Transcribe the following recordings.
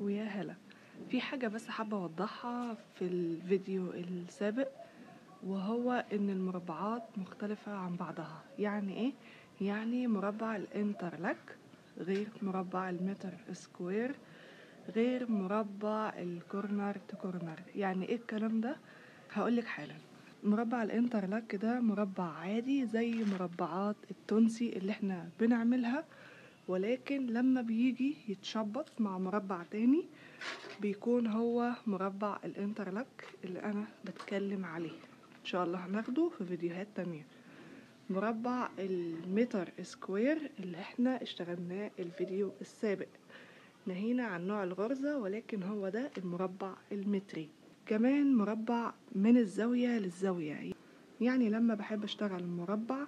ويا هلا. في حاجة بس حابة أوضحها في الفيديو السابق وهو إن المربعات مختلفة عن بعضها. يعني إيه؟ يعني مربع ال interlock غير مربع ال mitered square غير مربع ال corner to corner. يعني إيه الكلام ده؟ هقولك حالا. مربع ال interlock ده مربع عادي زي مربعات التونسي اللي إحنا بنعملها. ولكن لما بيجي يتشبط مع مربع تاني بيكون هو مربع الانترلك اللي أنا بتكلم عليه. إن شاء الله هناخده في فيديوهات تانية. مربع المتر سكوير اللي إحنا اشتغلناه الفيديو السابق. نهينا عن نوع الغرزة ولكن هو ده المربع المتري. كمان مربع من الزاوية للزاوية. يعني لما بحب أشتغل مربع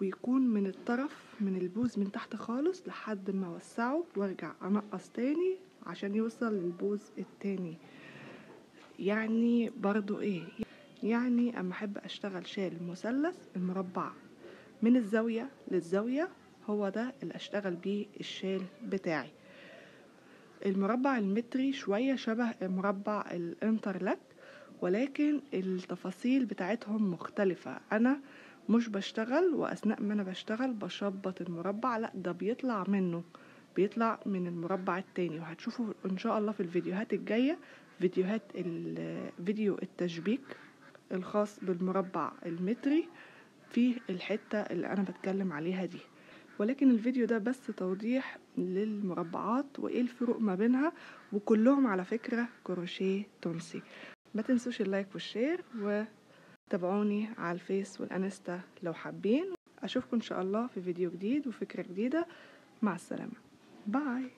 ويكون من الطرف من البوز من تحت خالص لحد ما أوسعه وأرجع أنقص تاني عشان يوصل للبوز التاني. يعني برضو إيه؟ يعني أما أحب أشتغل شال مثلث المربع من الزاوية للزاوية هو ده اللي أشتغل بيه الشال بتاعي. المربع المتري شوية شبه مربع الانترلك ولكن التفاصيل بتاعتهم مختلفة. أنا مش بشتغل وأثناء ما أنا بشتغل بشبط المربع لأ ده بيطلع منه بيطلع من المربع التاني. وهتشوفوا إن شاء الله في الفيديوهات الجاية فيديوهات فيديو التشبيك الخاص بالمربع المتري في الحتة اللي أنا بتكلم عليها دي. ولكن الفيديو ده بس توضيح للمربعات وإيه الفروق ما بينها وكلهم على فكرة كروشيه تونسي. ما تنسوش ال like وال share وتابعوني على الفيس والانستا لو حابين. أشوفكم إن شاء الله في فيديو جديد وفكرة جديدة. مع السلامة. bye.